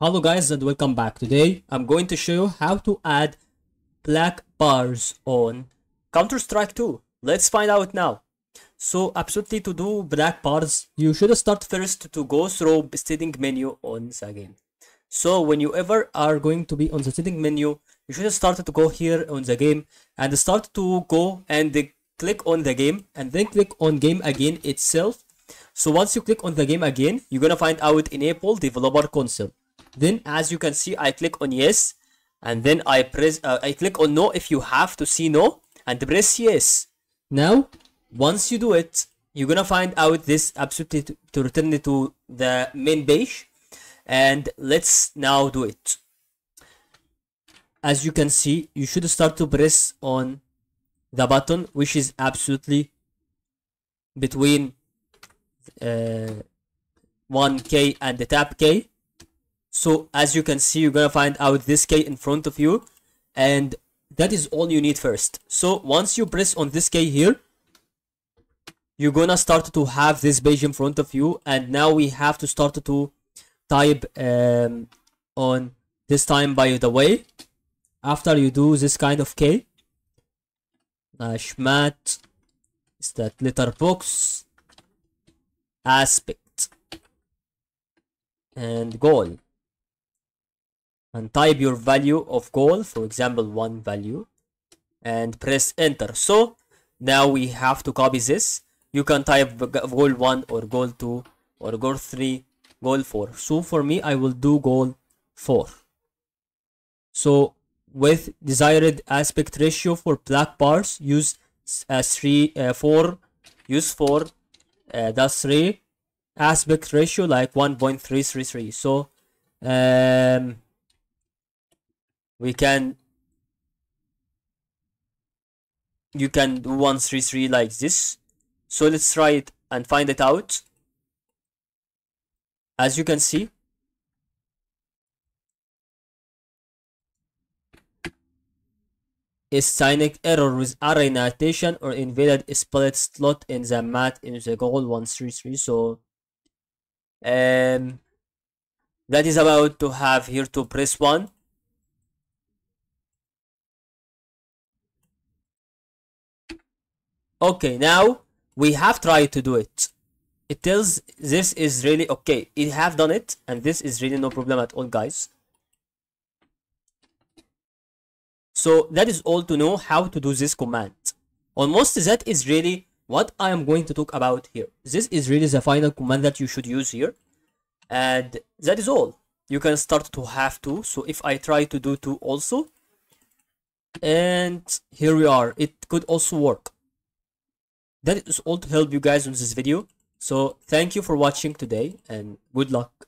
Hello guys and welcome back. Today I'm going to show you how to add black bars on Counter-Strike 2. Let's find out now. So absolutely to do black bars, you should start first to go through setting menu on the game. So when you ever are going to be on the setting menu, you should start to go here on the game and start to go and click on the game and then click on game again itself. So once you click on the game again, you're gonna find out enable developer console then as you can see i click on yes and then i press uh, i click on no if you have to see no and press yes. Now once you do it you're gonna find out this absolutely to, return it to the main page and let's now do it. As you can see you should start to press on the button which is absolutely between uh, 1k and the tab k so as you can see, you're gonna find out this key in front of you and that is all you need first. So once you press on this key here, you're gonna start to have this page in front of you and now we have to start to type um, on this time by the way after you do this kind of key mat is that letterbox aspect and goal and type your value of goal for example one value and press enter. So now we have to copy this. You can type goal 1 or goal 2 or goal 3 goal 4 so for me i will do goal 4 so with desired aspect ratio for black bars use uh, 3 uh, 4 use 4 uh, that's 3 aspect ratio like 1.333 so um we can you can do 133 like this. So let's try it and find it out. As you can see is Syntax error with array notation or invalid split slot in the mat in the goal 133 so um that is about to have here to press 1 okay now we have tried to do it. It tells this is really okay. It have done it and this is really no problem at all guys. So that is all to know how to do this command. Almost that is really what i am going to talk about here. This is really the final command that you should use here. And that is all. You can start to have to so if i try to do two also. And here we are. It could also work that is all to help you guys in this video. So thank you for watching today and good luck